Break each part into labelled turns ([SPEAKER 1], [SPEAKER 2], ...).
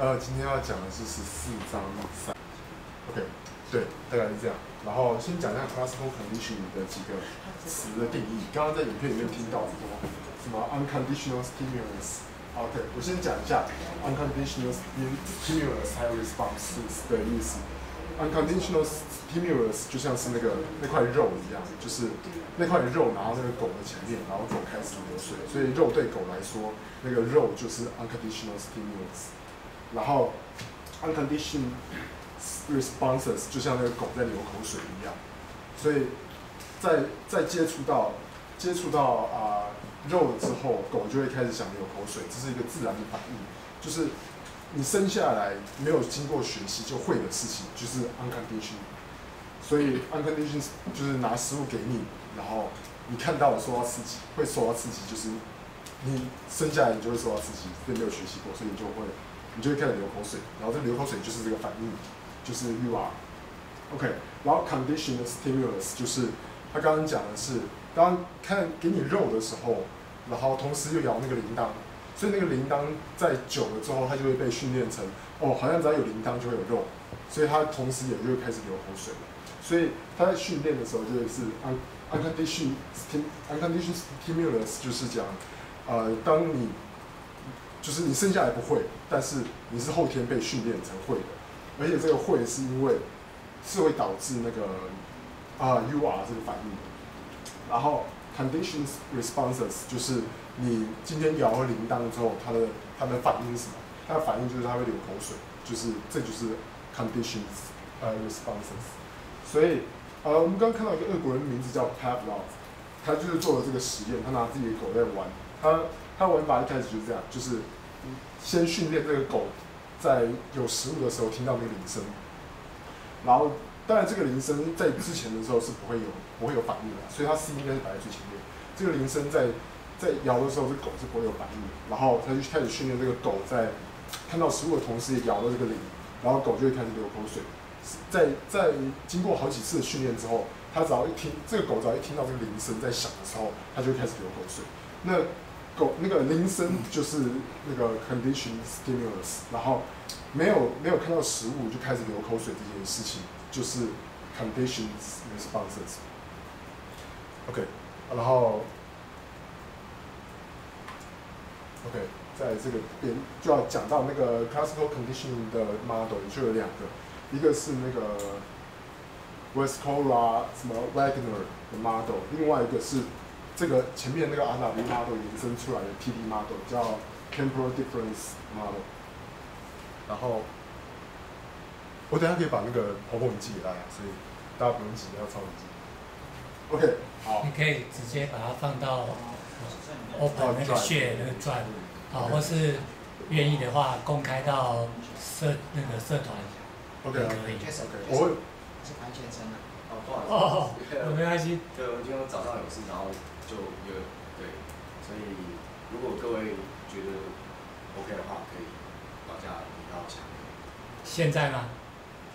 [SPEAKER 1] 那今天要讲的是十四章三，OK，对，大概是这样。然后先讲一下 classical conditioning 的几个词的定义。刚刚在影片里面听到很多什么 unconditional stimulus。OK，我先讲一下 unconditional stimulus 还有 responses 的意思。unconditional stimulus 就像是那个那块肉一样，就是那块肉拿到那个狗的前面，然后狗开始流水，所以肉对狗来说，那个肉就是 unconditional stimulus。然后 unconditioned responses 就像那个狗在流口水一样，所以在在接触到接触到啊肉之后，狗就会开始想流口水，这是一个自然的反应，就是。你生下来没有经过学习就会的事情，就是 unconditioned。所以 unconditioned 就是拿食物给你，然后你看到了受到刺激，会受到刺激，就是你生下来你就会受到刺激，因为没有学习过，所以你就会你就会开始流口水，然后这个流口水就是这个反应，就是 you are OK。然后 conditional stimulus 就是他刚刚讲的是，当看给你肉的时候，然后同时又摇那个铃铛。所以那个铃铛在久了之后，它就会被训练成哦，好像只要有铃铛就会有肉，所以它同时也就会开始流口水了。所以它在训练的时候就会是 un unconditioned unconditioned stimulus，就是讲呃，当你就是你生下来不会，但是你是后天被训练成会的，而且这个会是因为是会导致那个啊，U R 这个反应。然后 conditions responses 就是。你今天摇了铃铛之后，它的它的反应是什么？它的反应就是它会流口水，就是这就是 conditions 呃 responses。所以呃，我们刚刚看到一个俄国人名字叫 Pavlov，他就是做了这个实验，他拿自己的狗在玩，他它玩法一开始就是这样，就是先训练这个狗在有食物的时候听到那个铃声，然后当然这个铃声在之前的时候是不会有不会有反应的，所以它 C 应该是摆在最前面，这个铃声在。在摇的时候，这狗是不会有反应的。然后它就开始训练这个狗，在看到食物的同时也摇到这个铃，然后狗就会开始流口水。在在经过好几次的训练之后，它只要一听这个狗只要一听到这个铃声在响的时候，它就会开始流口水。那狗那个铃声就是那个 condition stimulus，然后没有没有看到食物就开始流口水这件事情，就是 conditions responses。OK，然后。OK，在这个边就要讲到那个 classical conditioning 的 model，就有两个，一个是那个 Westcola 什么 Wagner 的 model，另外一个是这个前面那个 RW model 延伸出来的 TD model，叫 temporal difference model。然后我等下可以把那个 PowerPoint 寄给大家，所以大家不用急着要抄笔记。OK，好。
[SPEAKER 2] 你可以直接把它放到。open 那个血那个转，好，或是愿意的话，公开到社那个社团
[SPEAKER 1] ，OK
[SPEAKER 2] 可以。
[SPEAKER 1] 我会。
[SPEAKER 3] 是潘先生啊。哦，不好意思。
[SPEAKER 2] 哦，没关系。
[SPEAKER 3] 对，我今天早上有事，然后就有对，所以如果各位觉得 OK 的话，可以往下比较强。
[SPEAKER 2] 现在吗？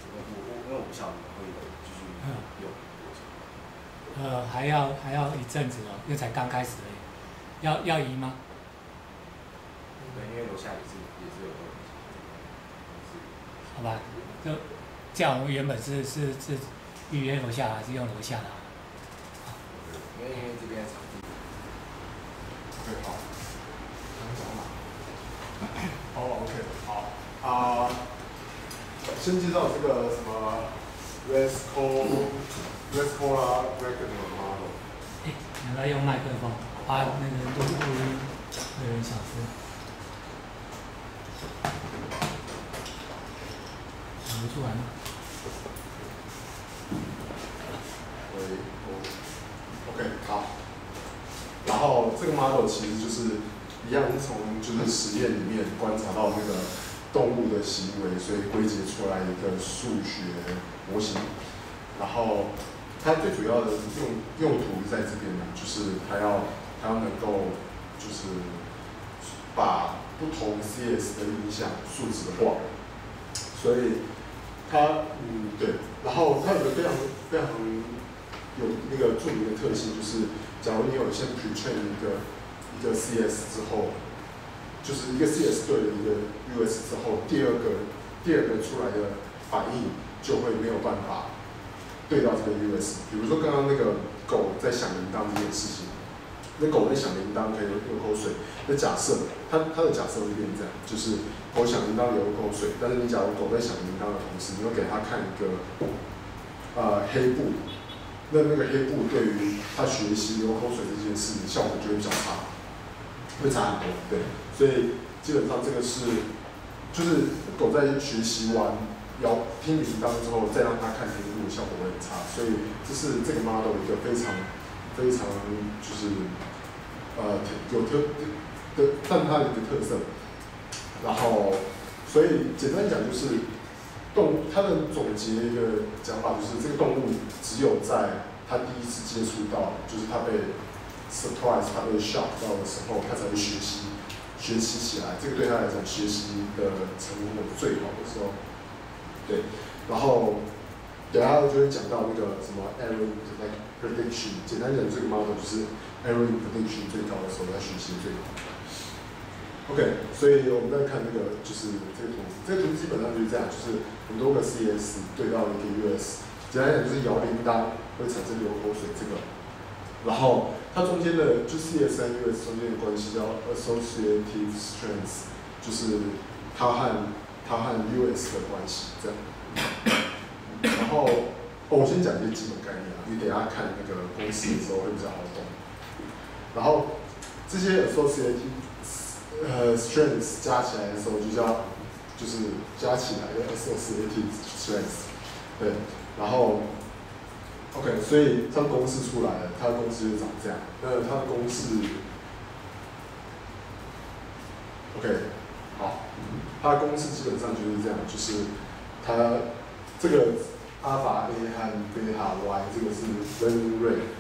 [SPEAKER 3] 我我因为我不晓得会继续用
[SPEAKER 2] 呃，还要还要一阵子哦，因为才刚开始而已。要要移吗？
[SPEAKER 3] 对，因为楼下也是也是有
[SPEAKER 2] 好吧，就这样。我们原本是是是预约楼下还是用楼下的？
[SPEAKER 3] 因为因为这边场地。
[SPEAKER 1] 对，好。哦，OK，好啊。先介绍这个什么 Resco Resco 啦，Regular Model。
[SPEAKER 2] 哎，你来用麦克风。把那个录音的人小声，讲不出来吗？
[SPEAKER 1] 喂，OK，好。然后这个 model 其实就是一样，是从就是实验里面观察到那个动物的行为，所以归结出来一个数学模型。然后它最主要的用用途在这边呢，就是它要。它要能够就是把不同 CS 的影响数值化，所以它嗯对，然后它有个非常非常有那个著名的特性，就是假如你有先 pretrain 一个一个 CS 之后，就是一个 CS 对了一个 US 之后，第二个第二个出来的反应就会没有办法对到这个 US。比如说刚刚那个狗在响铃铛这件事情，那狗在响铃铛可以流口水，那假设它它的假设会变这样，就是狗响铃铛流口水，但是你假如狗在响铃铛的同时，你又给它看一个呃黑布，那那个黑布对于它学习流口水这件事情效果就会比较差。会差很多，对，所以基本上这个是，就是狗在学习完摇听铃铛之后，再让它看屏幕，效果会很差，所以这是这个 model 一个非常非常就是呃有特的，但它的一个特色。然后，所以简单讲就是动它的总结一个讲法就是这个动物只有在它第一次接触到，就是它被。surprise，他被 shock 到的时候，他才会学习，学习起来。这个对他来讲，学习的成果最好的时候。对，然后等下我就会讲到那个什么 error prediction。简单讲，这个 model 就是 error prediction 最高的时候，他学习最好。OK，所以我们再看那个，就是这个图，这个图基本上就是这样，就是很多个 CS 对到一个 US。简单讲，就是摇铃铛会产生流口水这个，然后。它中间的就 CS 和 US 中间的关系叫 associative strength，就是它和它和 US 的关系这样。然后，哦，我先讲一些基本概念啊，你等下看那个公式的时候会比较好懂。然后这些 associative 呃，strength 加起来的时候就叫就是加起来的 associative strength，对，然后。OK，所以它的公式出来了，它的公式就长这样。那它的公式，OK，好，它的公式基本上就是这样，就是它这个阿尔法 A 和贝塔 Y 这个是 learning rate，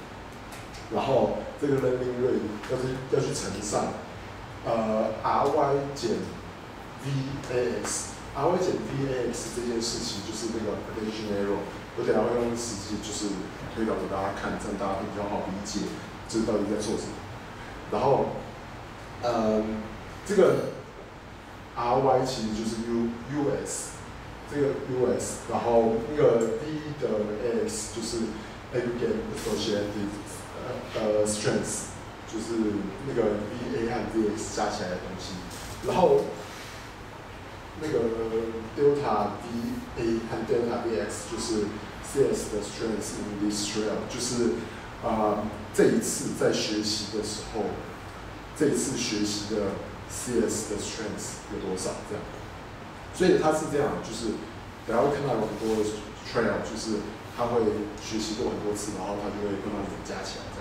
[SPEAKER 1] 然后这个 learning rate 要去要去乘上呃 RY 减 VAX，RY 减 VAX 这件事情就是那个 prediction error。我等下会用实际就是推导给大家看，这样大家会比较好理解，这到底在做什么。然后，嗯，这个 R Y 其实就是 U U S，这个 U S，然后那个 V 的 S 就是 Aggregate Associated 呃 Strength，就是那个 V A 和 V X 加起来的东西。然后那个 Delta V A 和 Delta V X 就是 CS 的 strength in this trail，就是啊这一次在学习的时候，这一次学习的 CS 的 strength 有多少这样？所以他是这样，就是等下会看到很多的 trail，就是他会学习过很多次，然后他就会慢慢的加起来。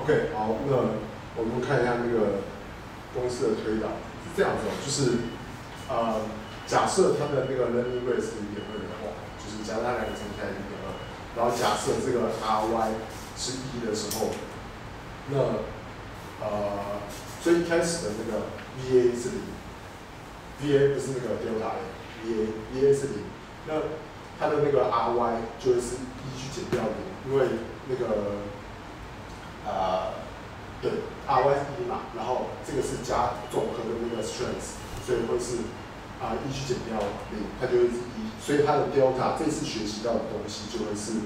[SPEAKER 1] OK，好，那我们看一下那个公式的推导是这样子哦，就是呃假设它的那个 learning rate 是零点二的话。加它两个乘起来一点二，然后假设这个 R Y 是一的时候，那呃，最一开始的那个 V A 是零，V A 不是那个 delta A，V A V A 是零，那它的那个 R Y 就是一去减掉零，因为那个呃，对，R Y 是一嘛，然后这个是加总和的那个 strength，所以会是。啊，一去减掉零，它就会是一，所以它的 delta 这次学习到的东西就会是，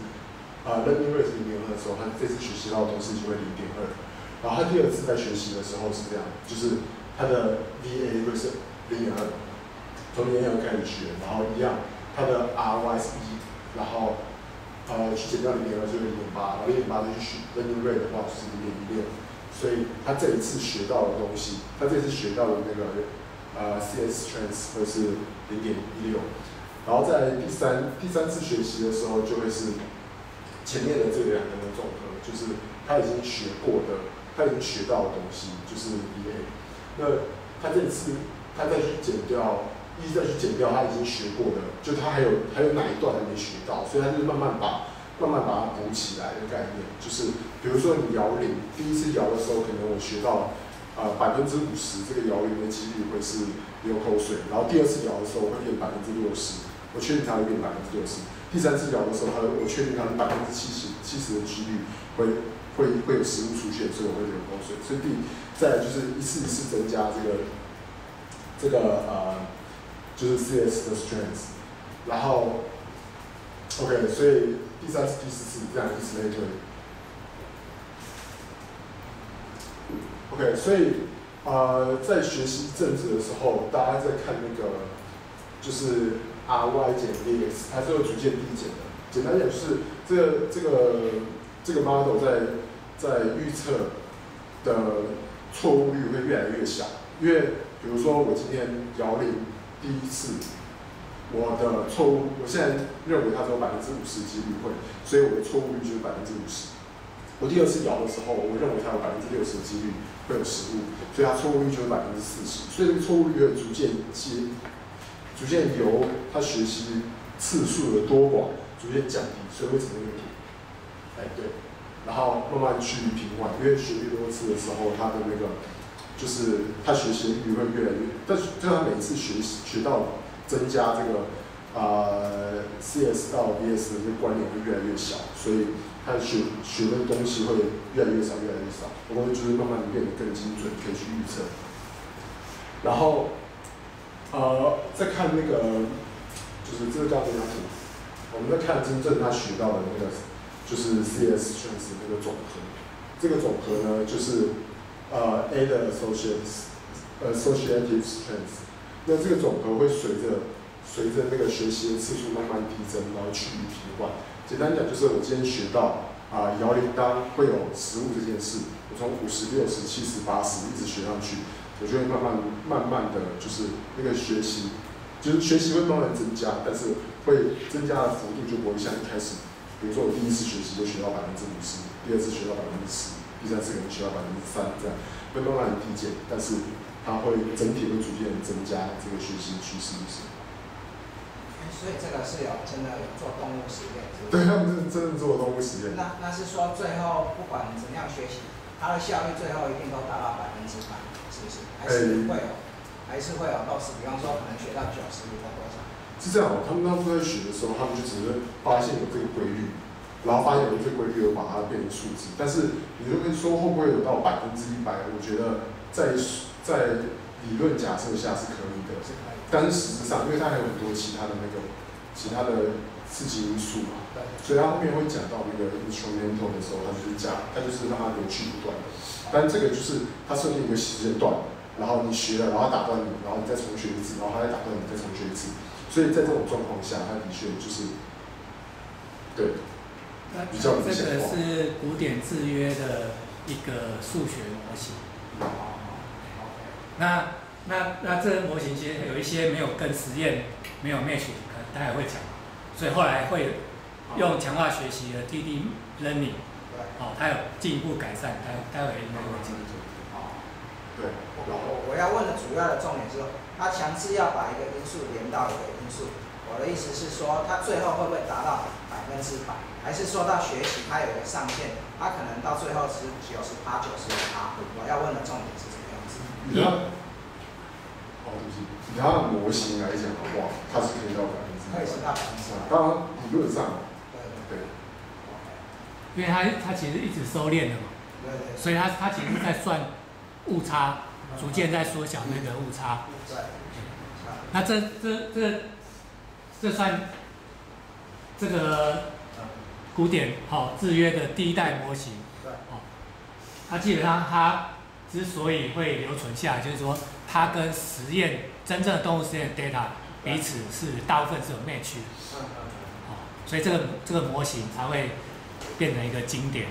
[SPEAKER 1] 啊，learning rate 零点二的时候，它这次学习到的东西就会零点二，然后它第二次在学习的时候是这样，就是它的 VA 会是零点二，从零点二开始学，然后一样，它的 RY 是一，然后呃去减掉零点二就会零点八，然后零点八再去学 learning rate 的话就是零点一六，所以他这一次学到的东西，他这次学到的那个。呃，CS strength 会是零点一六，然后在第三第三次学习的时候，就会是前面的这两个的总和，就是他已经学过的，他已经学到的东西，就是 BA。那他这次他再去减掉，一直在去减掉他已经学过的，就他还有还有哪一段还没学到，所以他就慢慢把慢慢把它补起来的概念，就是比如说你摇铃，第一次摇的时候，可能我学到。呃，百分之五十这个摇铃的几率会是流口水，然后第二次摇的时候会变百分之六十，我确定它会变百分之六十。第三次摇的时候，它我确定它是百分之七十七十的几率会会会有食物出现，所以我会流口水。所以第再就是一次一次增加这个这个呃就是 CS 的 strength，然后 OK，所以第三次、第四次这样以此类推。OK，所以呃在学习政治的时候，大家在看那个就是 R Y 减 V X，它是会逐渐递减的。简单讲就是这个这个这个 model 在在预测的错误率会越来越小，因为比如说我今天摇铃第一次，我的错误，我现在认为它只有百分之五十几率会，所以我的错误率就是百分之五十。我第二次摇的时候，我认为它有百分之六十的几率会有失误，所以它错误率就是百分之四十。所以这个错误率会逐渐接，逐渐由它学习次数的多寡逐渐降低，所以会成这个图。哎，对，然后慢慢趋于平缓，因为学越多次的时候，它的那个就是他学习率会越来越，但是就他每一次学习学到增加这个呃 CS 到 VS 的这个关联会越来越小，所以他学学的东西会越来越少，越来越少，不过就是慢慢的变得更精准，可以去预测。然后呃，再看那个就是这个刚刚讲图，我们在看真正他学到的那个就是 CS strength 那个总和，这个总和呢就是呃 A 的 associates associative strength，那这个总和会随着随着那个学习的次数慢慢递增，然后趋于平缓。简单讲就是我今天学到啊摇铃铛会有食物这件事，我从五十、六十、七十、八十一直学上去，我就会慢慢慢慢的就是那个学习，就是学习会慢慢增加，但是会增加的幅度就不会像一开始，比如说我第一次学习就学到百分之五十，第二次学到百分之十，第三次可能需要百分之三这样，会慢慢的递减，但是它会整体会逐渐增加这个学习趋势就是。
[SPEAKER 4] 所以这个是有真的有做动物实验，是不是
[SPEAKER 1] 对他们是真的做动物实验。
[SPEAKER 4] 那那是说最后不管怎么样学习，它的效率最后一定都达到百分之百，是不是？还是会有，还是会有 loss？比方说可能学到九十或多少？
[SPEAKER 1] 是这样哦，他们当初在学的时候，他们就只是发现有这个规律，然后发现有一些规律，我把它变成数字。但是你就会说会不会有到百分之一百？我觉得在在理论假设下是可以的，但是实质上，因为它还有很多其他的那个其他的刺激因素嘛，所以他后面会讲到那个 instrumental 的时候，他就是讲，他就是让它连续不断。但这个就是他设定一个时间段，然后你学了，然后打断你，然后你再重学一次，然后他再打断你，再重学一次。所以在这种状况下，他的确就是对比较
[SPEAKER 2] 这个
[SPEAKER 1] 理想化。
[SPEAKER 2] 是古典制约的一个数学模型。那那那这个模型其实有一些没有跟实验没有 match，可能待会会讲，所以后来会用强化学习的 TD Learning，
[SPEAKER 4] 对。
[SPEAKER 2] 哦，它有进一步改善，待待会应该会讲。
[SPEAKER 4] 哦。
[SPEAKER 1] 对，我
[SPEAKER 4] 我我要问的主要的重点是说，他强制要把一个因素连到一个因素。我的意思是说，它最后会不会达到百分之百？还是说到学习它有个上限，它可能到最后是九十八、九十五趴？我要问的重点是什么样子。
[SPEAKER 1] 哦，对不起，以它的模型来讲的话，它是可以到百分之
[SPEAKER 4] 可以是到百分之百。
[SPEAKER 1] 当然理论上，
[SPEAKER 4] 对对
[SPEAKER 1] 对，
[SPEAKER 2] 因为它它其实一直收敛的嘛，
[SPEAKER 4] 对对
[SPEAKER 2] 所以它它其实在算误差，逐渐在缩小那个误差。
[SPEAKER 4] 对。
[SPEAKER 2] 那这这这这算这个古典好、制约的第一代模型。
[SPEAKER 4] 对。
[SPEAKER 2] 哦，它基本上它之所以会留存下来，就是说它跟实验真正的动物实验 data 彼此是大部分是有 match 的。
[SPEAKER 4] 嗯嗯
[SPEAKER 2] 哦，所以这个这个模型才会变成一个经典。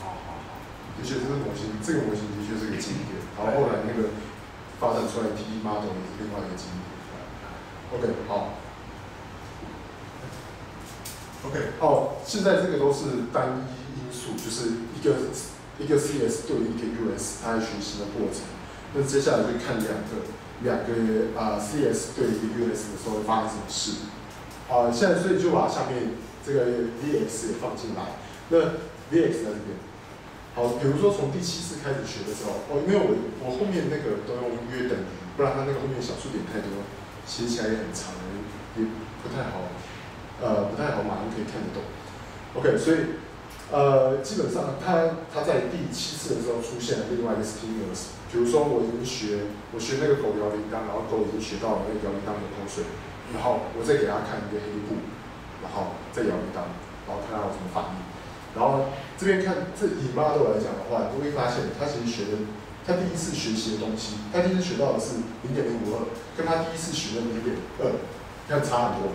[SPEAKER 4] 好好好。
[SPEAKER 1] 的确，这个模型，这个模型的确是一个经典。然后后来那个发展出来的 T model 也是另外一个经典。OK，好。OK，哦，现在这个都是单一因素，就是一个一个 CS 对一个 US 它的学习的过程。那接下来就看两个两个啊、CS 对一个 US 的时候会发生什么事。啊、现在所以就把下面这个 VX 也放进来。那 VX 在这边。好，比如说从第七次开始学的时候，哦，因为我我后面那个都用约等于，不然它那个后面小数点太多，写起来也很长，也不太好，呃，不太好马上可以看得懂。OK，所以呃，基本上它它在第七次的时候出现了另外一个 stimulus，比如说我已经学我学那个狗摇铃铛，然后狗已经学到了那个摇铃铛的口水，然后我再给它看一个黑布，然后再摇铃铛，然后看它有什么反应。然后这边看这以 model 来讲的话，你会发现它其实学的，他第一次学习的东西，他第一次学到的是零点零五二，跟他第一次学的零点二，看差很多。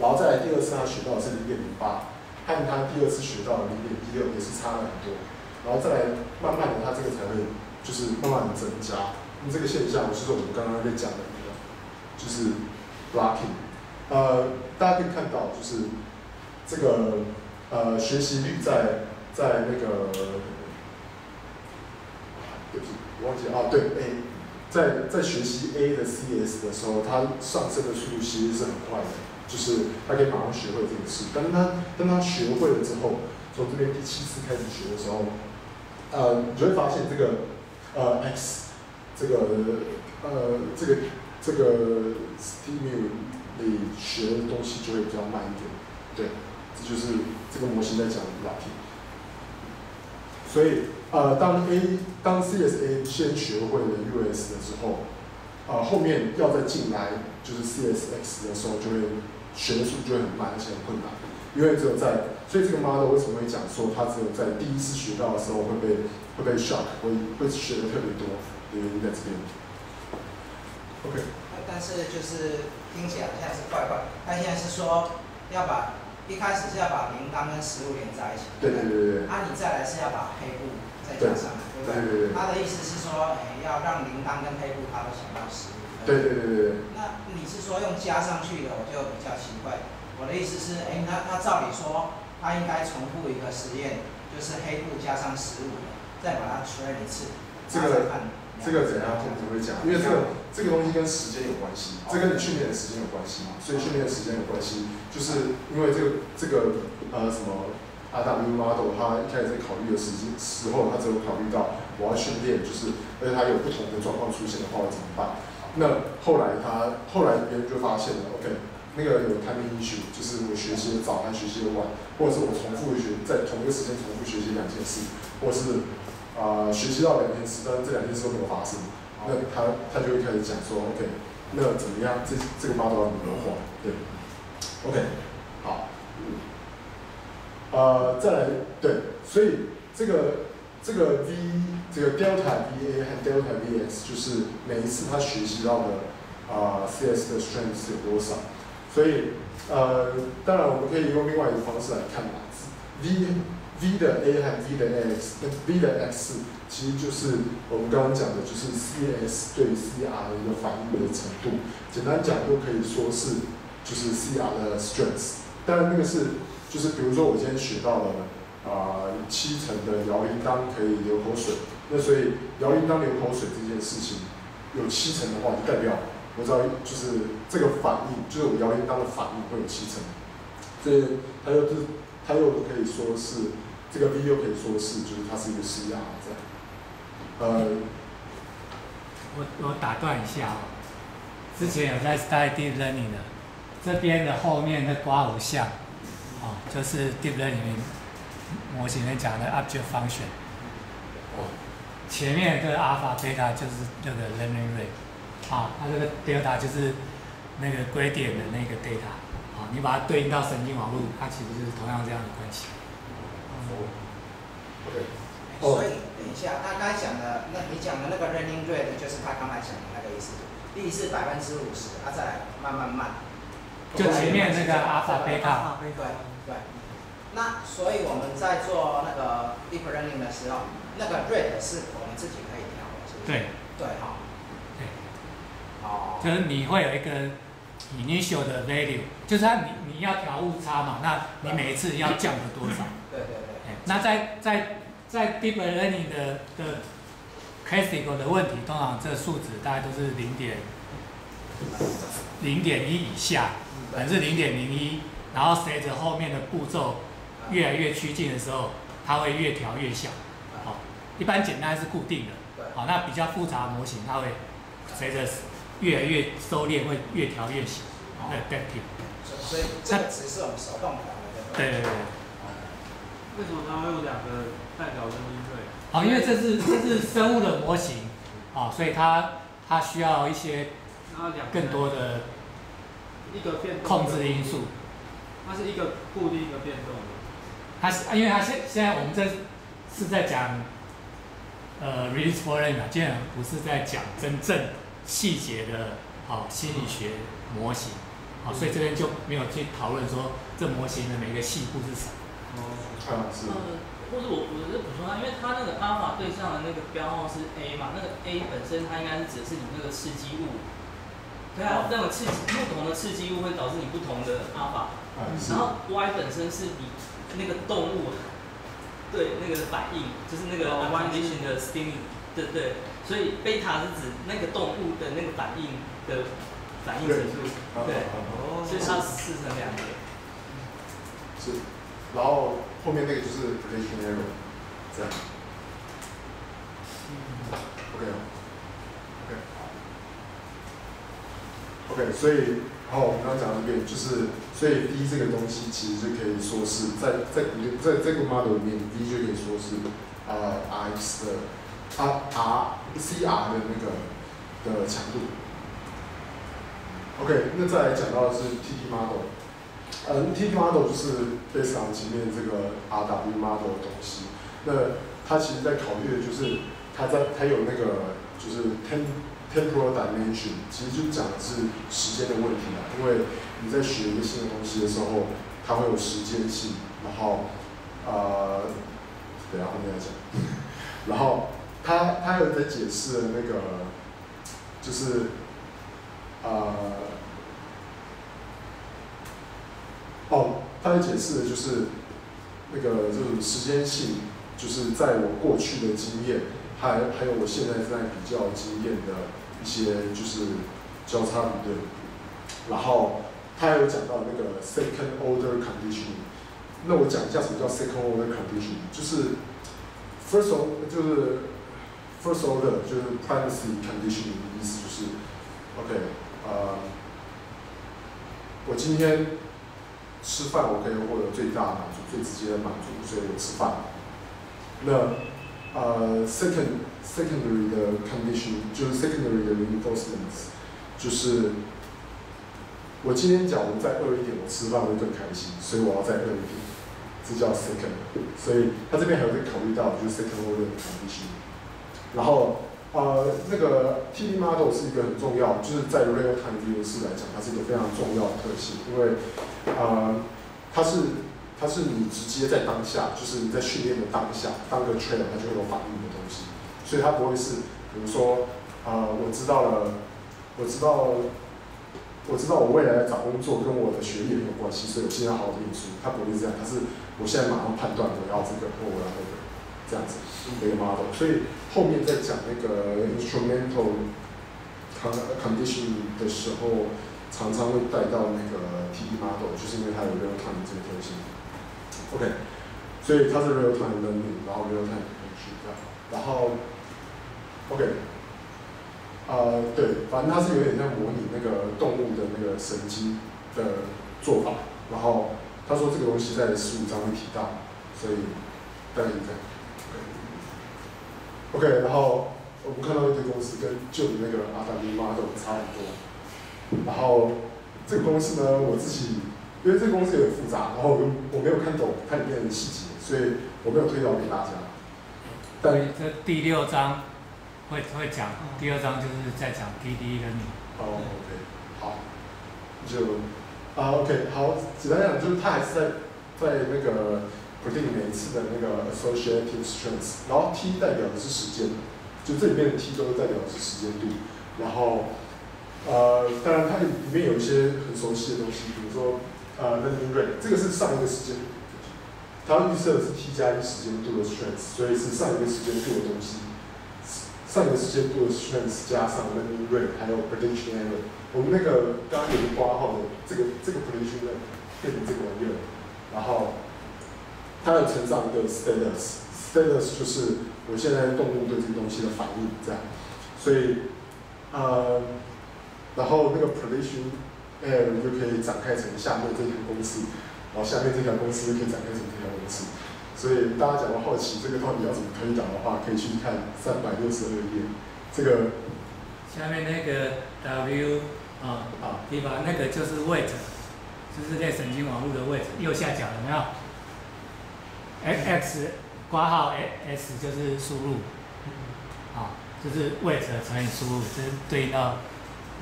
[SPEAKER 1] 然后再来第二次他学到的是零点零八。和他第二次学到的零点一六也是差了很多，然后再来慢慢的他这个才会就是慢慢的增加。那这个现象就是我们刚刚在讲的那个，就是 locking。呃，大家可以看到就是这个呃学习率在在那个，对不起，我忘记啊，对 A，在在学习 A 的 CS 的时候，它上升的速度其实是很快的。就是他可以马上学会这件事，但是他当他学会了之后，从这边第七次开始学的时候，呃，你就会发现这个呃 X 这个呃这个这个 stimulus 里学的东西就会比较慢一点，对，这就是这个模型在讲的 lucky。所以呃，当 A 当 CSA 先学会了 US 的时候，呃，后面要再进来就是 CSX 的时候就会。学的速度就会很慢，而且很困难，因为只有在，所以这个 model 为什么会讲说它只有在第一次学到的时候会被会被 shock，会会学的特别多，原因在这边。OK。
[SPEAKER 4] 但是就是听起来好像是怪怪，他现在是说要把一开始是要把铃铛跟食物连在一起，
[SPEAKER 1] 对对对对。
[SPEAKER 4] 啊，你再来是要把黑布再加上，对不对？对。他的意思是说，哎，要让铃铛跟黑布它都想到食物。
[SPEAKER 1] 对对对对
[SPEAKER 4] 那你是说用加上去的，我就比较奇怪。我的意思是，哎，那那照理说，他应该重复一个实验，就是黑布加上十五，再把它 train 一次。
[SPEAKER 1] 这个这个怎样？我们会讲，因为这个这个东西跟时间有关系，这跟你训练的时间有关系嘛，所以训练的时间有关系，就是因为这个这个呃什么 RW model，它一开始在考虑的时间时候，它只有考虑到我要训练，就是而且它有不同的状况出现的话，我怎么办？那后来他后来别人就发现了，OK，那个有 timing issue，就是我学习的早还学习的晚，或者是我重复学在同一个时间重复学习两件事，或者是啊学习到两件事，但是这两件事都没有发生，那他他就会开始讲说，OK，那怎么样？这这个 model 要如何画？对，OK，好，呃，再来对，所以这个。这个 V 这个 Delta VA 和 Delta Vs 就是每一次他学习到的啊 CS 的 strength 是有多少，所以呃当然我们可以用另外一个方式来看嘛，V V 的 A 和 V 的 X，那 V 的 X 其实就是我们刚刚讲的，就是 CS 对 CR 的一个反应的程度，简单讲都可以说是就是 CR 的 strength，当然那个是就是比如说我今天学到了。啊，七成的摇铃铛可以流口水，那所以摇铃铛流口水这件事情，有七成的话，就代表我知道就是这个反应，就是我摇铃铛的反应会有七成。这他又是他又可以说是这个 V 又可以说是就是它是一个施压这样。呃，
[SPEAKER 2] 我我打断一下哦，之前有在 study deep learning 的，这边的后面的刮偶像，哦，就是 deep learning。模型里面讲的 object function，哦，前面这个 alpha beta 就是那个 learning rate，啊，它这个 delta 就是那个归点的那个 data，啊，你把它对应到神经网络，它其实就是同样这样的关系。
[SPEAKER 1] 哦，OK，
[SPEAKER 4] 所以等一下，他刚才讲的，那你讲的那个 learning rate 就是他刚才讲的那个意思，第一是百分之五十，它再慢慢慢，
[SPEAKER 2] 就前面那个 alpha beta，
[SPEAKER 4] 对对。那所以我们在做那个 deep learning 的时候，那个 rate 是我们自己可以调的，是不是？对。对哈。对。哦。
[SPEAKER 2] 就是你会有一个 initial 的 value，就是它你你要调误差嘛，那你每一次要降的多少？
[SPEAKER 4] 对对对。
[SPEAKER 2] 那在在在 deep learning 的的 classical 的问题，通常这数值大概都是零点零点一以下，可能是零点零一，然后随着后面的步骤。越来越趋近的时候，它会越调越小。好，一般简单是固定的。好，那比较复杂的模型，它会随着越来越收敛，会越调越小。
[SPEAKER 4] 对，对，所以这个只是我们手动调的。
[SPEAKER 2] 对对对。
[SPEAKER 5] 为什么它会有两个代表跟音对？
[SPEAKER 2] 好，因为这是这是生物的模型，啊，所以它它需要一些更多的
[SPEAKER 5] 一个变动
[SPEAKER 2] 控制因素。
[SPEAKER 5] 它是一个固定一个变动的。
[SPEAKER 2] 它是因为他现现在我们这是在讲呃 release for rate 嘛，既然不是在讲真正细节的好、心理学模型，好、所以这边就没有去讨论说这模型的每个细部是什么。
[SPEAKER 5] 哦，
[SPEAKER 1] 啊是，
[SPEAKER 6] 呃，或者我我是补充它，因为它那个阿尔法对象的那个标号是 A 嘛，那个 A 本身它应该是指的是你那个刺激物，对啊，那种刺激不同的刺激物会导致你不同的阿尔法，然，后 Y 本身是你那个动物对那个反应，就是那个
[SPEAKER 5] 哦
[SPEAKER 6] unconditioned 的 stimuli，对对，所以贝塔是指那个动物的那个反应的反应程度，
[SPEAKER 1] 啊
[SPEAKER 6] 对所以它是成两个。
[SPEAKER 1] 是，然后后面那个就是 prediction error，这样，OK 哦，OK，OK，所以，好，我们刚刚讲到这边，就是，所以 D 这个东西其实就可以说是在在在这个 model 里面，D 就可以说是呃 X 的 R R CR 的那个的强度。OK，那再来讲到的是 TT model。嗯，TT model 就是 based on 前面这个 RW model 的东西。那它其实在考虑的就是它在它有那个就是 tem temporal dimension，其实就讲的是时间的问题啊。因为你在学一个新的东西的时候，它会有时间性，然后呃，等下后面再讲。然后他他有在解释那个就是呃。哦，他在解释的就是那个就是时间性，就是在我过去的经验，还还有我现在在比较经验的一些就是交叉比对。然后他有讲到那个 second order conditioning。那我讲一下什么叫 second order conditioning，就是 first order 就是 first order 就是 primacy conditioning 的意思就是，OK，呃，我今天吃饭我可以获得最大满足、最直接的满足，所以我吃饭。那呃，second secondary 的 condition 就是 secondary 的 reinforcements，就是我今天讲我再饿一点，我吃饭会更开心，所以我要再饿一点，这叫 second。所以他这边还有在考虑到就是 second order condition。然后呃，那个 TD model 是一个很重要，就是在 real time view 来讲，它是一个非常重要的特性，因为呃，它是它是你直接在当下，就是你在训练的当下，当个 trainer 它就会有反应，所以它不会是，比如说呃，我知道了，我知道，我知道我未来找工作跟我的学业没有关系，所以我现在好好念书，它不会是这样，它是我现在马上判断我要这个或我要那个这样子的一个 model，所以后面在讲那个 instrumental con condition 的时候。常常会带到那个 TD model，就是因为它有 real time 这个特性。OK，所以它是 real time learning，然后 real time 样，然后 OK，呃，对，反正它是有点像模拟那个动物的那个神经的做法。然后他说这个东西在十五章会提到，所以等一等。OK，然后我们看到一堆公司跟旧的那个 RW model 差很多。然后这个公司呢，我自己因为这个公司有点复杂，然后我我没有看懂它里面的细节，所以我没有推导给大家。但
[SPEAKER 2] 这第六章会会讲，第二章就是在讲 TD 跟你。
[SPEAKER 1] 哦，OK，好，就啊 OK，好，简单讲就是它还是在在那个 predict 每一次的那个 associative strength，然后 T 代表的是时间，就这里面的 T 都是代表的是时间度，然后。呃，当然它里面有一些很熟悉的东西，比如说呃 learning rate，这个是上一个时间，它预测的是 t 加一时间度的 strength，所以是上一个时间度的东西，上个时间度的 strength 加上 learning rate，还有 prediction error。我们那个刚刚有个挂号的这个这个 prediction rate 变成这个玩意儿，然后它的成长一个 status，status 就是我现在动物对这个东西的反应，这样，所以呃。然后那个 prediction error 就可以展开成下面这条公式，然后下面这条公式可以展开成这条公式，所以大家假如好奇这个到底要怎么推导的话，可以去看三百六十二页。这个
[SPEAKER 2] 下面那个 W 啊
[SPEAKER 1] 啊，
[SPEAKER 2] 地方那个就是 weight，就是在神经网络的位置，右下角有没有？x 挂号 s 就是输入，啊，就是 weight 乘以输入，这是对应到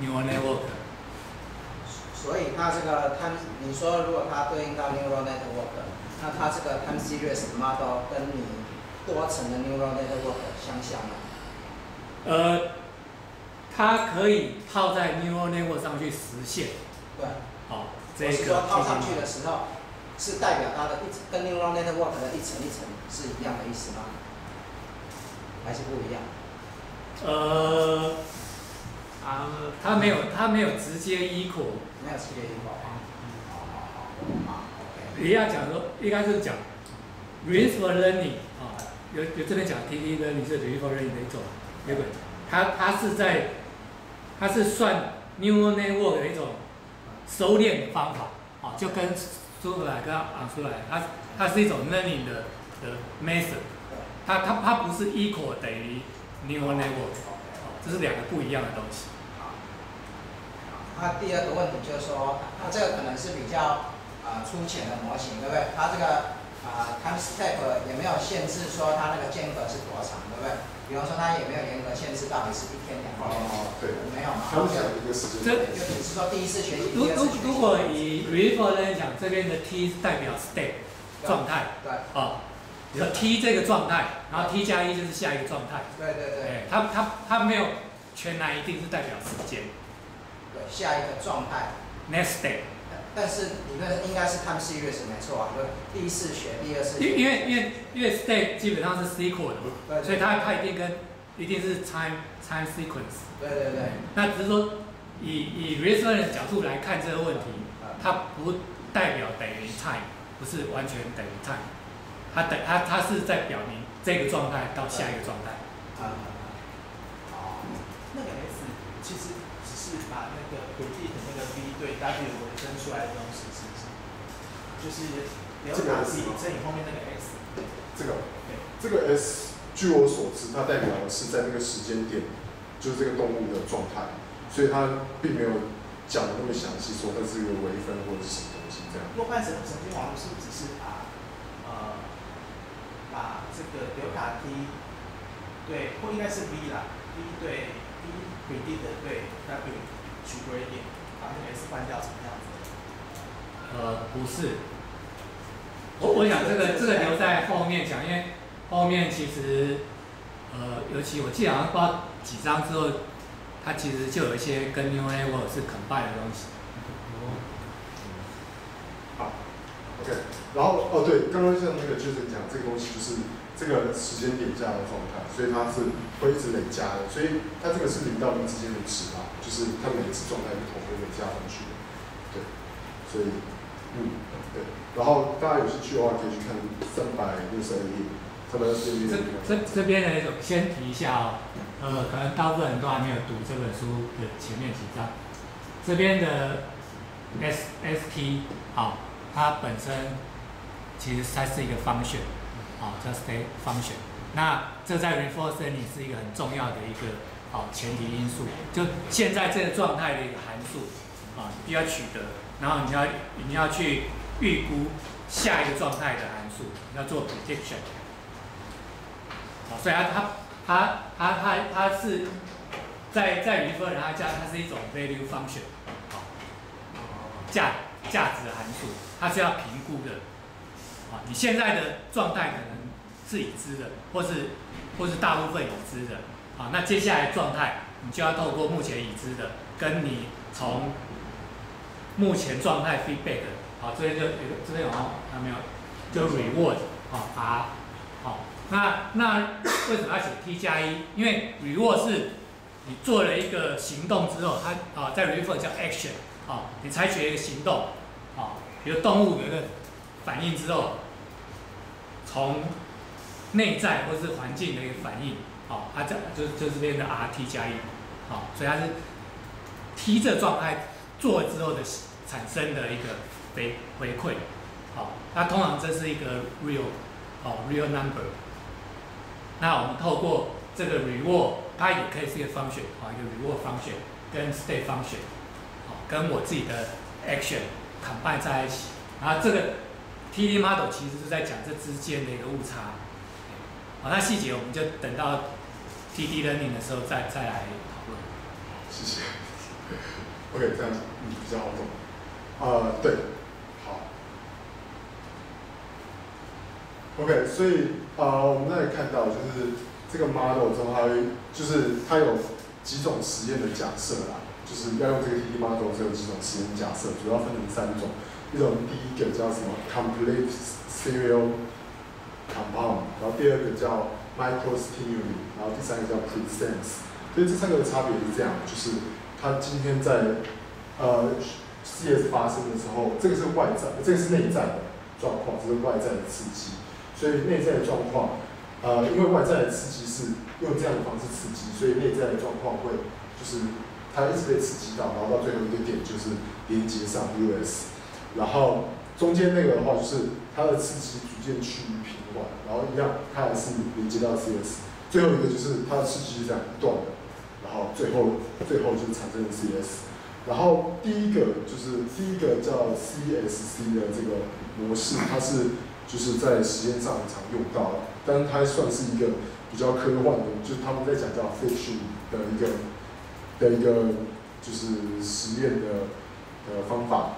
[SPEAKER 2] neural network。
[SPEAKER 4] 所以它这个 time，你说如果它对应到 neural network，那它这个 time series model 跟你多层的 neural network 相像吗？
[SPEAKER 2] 呃，它可以套在 neural network 上去实现，
[SPEAKER 4] 对，
[SPEAKER 2] 好、这
[SPEAKER 4] 我
[SPEAKER 2] 个
[SPEAKER 4] 是说套上去的时候，是代表它的一层跟 neural network 的一层一层是一样的意思吗？还是不一样？
[SPEAKER 2] 呃，
[SPEAKER 5] 啊，
[SPEAKER 2] 它没有它没有直接 equal，
[SPEAKER 4] 没有直接因果。好好好，好，OK。
[SPEAKER 2] 也要讲说，应该是讲 reinforcement learning 啊、有有这边讲 TD learning 是 reinforcement learning 的一种，有个它它是在它是算 neural network 的一种收敛的方法，啊、就跟苏格兰跟昂苏来，它它是一种 learning 的的 method，它它它不是 equal 等于 neural network，这是两个不一样的东西。
[SPEAKER 4] 那第二个问题就是说，它这个可能是比较呃粗浅的模型，对不对？它这个啊、time step 也没有限制说它那个间隔是多长，对不对？比方说它也没有严格限制到底是一天两天，
[SPEAKER 1] 哦，对，
[SPEAKER 4] 没有嘛？
[SPEAKER 1] 他们讲一个时间
[SPEAKER 2] 这，
[SPEAKER 4] 就只是说第一次学习，
[SPEAKER 2] 如如
[SPEAKER 4] 第二次学习。
[SPEAKER 2] 如果以 reinforcement learning 讲，这边的 T 是代表 state 状态。
[SPEAKER 4] 对
[SPEAKER 2] 哦，比如 T 这个状态，然后 T 加一就是下一个状态，
[SPEAKER 4] 对对对
[SPEAKER 2] 哎，它它它没有全然一定是代表时间
[SPEAKER 4] 对，下一个状态。
[SPEAKER 2] ，next day，
[SPEAKER 4] 但是理论应该是 time series 没错啊，对，第一次学，第二次。
[SPEAKER 2] 因因为因为因为 state 基本上是 sequence 的嘛，
[SPEAKER 4] 对，
[SPEAKER 2] 所以它它一定跟一定是 time time sequence，
[SPEAKER 4] 对对对，
[SPEAKER 2] 那只是说以以 reinforcement 的角度来看这个问题，它不代表等于 time，不是完全等于 time，它等它它是在表明这个状态到下一个状态。
[SPEAKER 4] 啊，哦，
[SPEAKER 7] 那个 S 其实只是把那个 predict 那个 V 对 W 出来的东西，是不是？就是
[SPEAKER 1] 这个
[SPEAKER 7] 打
[SPEAKER 1] 吗
[SPEAKER 7] 乘以后面那个 S。
[SPEAKER 1] 这个这个 S，据我所知，它代表的是在那个时间点，就是这个动物的状态，所以它并没有讲的那么详细，说它是一个微分或者是什么东西这样。
[SPEAKER 7] 洛曼神神经网络是不是只是把呃把这个刘卡 T 对，或应该是 V 啦，V 对 V predict 对 W 取 gradient，把那个 S 关掉？
[SPEAKER 2] 呃，不是，我我想这个这个留在后面讲，因为后面其实呃，尤其我记得好像不知道几张之后，它其实就有一些跟 New Level 是 combine 的东西。
[SPEAKER 1] 好，OK，然后哦对，刚刚像那个 Jason 讲，这个东西就是这个时间点加的状态，所以它是会一直累加的，所以它这个是零到一之间的值啊，就是它每一次状态不同会累加上去的，对，所以嗯对，然后大家有兴趣的话可以去看三百六十二页，他们这边
[SPEAKER 2] 这这这边呢，先提一下哦，呃，可能大部分人都还没有读这本书的前面几章。这边的 S S T 好、它本身其实它是一个 function，好、叫 state function。那这在 reinforcement 是一个很重要的一个好、前提因素，就现在这个状态的一个函数啊，必须要取得，然后你要你要去预估下一个状态的函数，要做 prediction。好，所以它它它它它是在在语分人它叫它是一种 value function，好，价价值函数，它是要评估的，啊，你现在的状态可能是已知的，或是或是大部分已知的，好，那接下来状态你就要透过目前已知的，跟你从目前状态 feedback，好，这边就这边有还没有，就 reward，好 R，好。那那为什么要写 T 加一？因为 reward 是你做了一个行动之后，它啊在 refer 叫 action 啊，你采取一个行动啊，比如动物有一个反应之后，从内在或是环境的一个反应，好、它这就就是这边的 R T 加一，好，所以它是 T 这状态做之后的产生的一个回回馈，好，那通常这是一个 real 哦 real number。那我们透过这个 reward，它也可以是一个 function 啊，一个 reward function 跟 state function，哦，跟我自己的 action combine 在一起。然后这个 TD model 其实是在讲这之间的一个误差。好，那细节我们就等到 TD learning 的时候再再来讨论。
[SPEAKER 1] 谢谢。OK，这样嗯比较好懂。呃，对，好。OK，所以呃，我们那里看到就是这个 model 之后，它就是它有几种实验的假设啦，就是要用这个 TD model 是有几种实验假设，主要分成三种。一种第一个叫什么 complete serial compound，然后第二个叫 micro stimuli，然后第三个叫 presence。所以这三个的差别是这样，就是它今天在呃 CS 发生的时候，这个是外在，这个是内在的状况，这是外在的刺激。所以内在的状况，呃，因为外在的刺激是用这样的方式刺激，所以内在的状况会就是它一直被刺激到，然后到最后一个点就是连接上 US。然后中间那个的话，就是它的刺激逐渐趋于平缓，然后一样，它还是连接到 CS。最后一个就是它的刺激是这样不断的，好最后最后就产生了 CS。然后第一个就是第一个叫 CSC 的这个模式，它是就是在实验上很常用到，但它算是一个比较科幻的，就是他们在讲叫 fiction 的一个的一个就是实验的呃方法。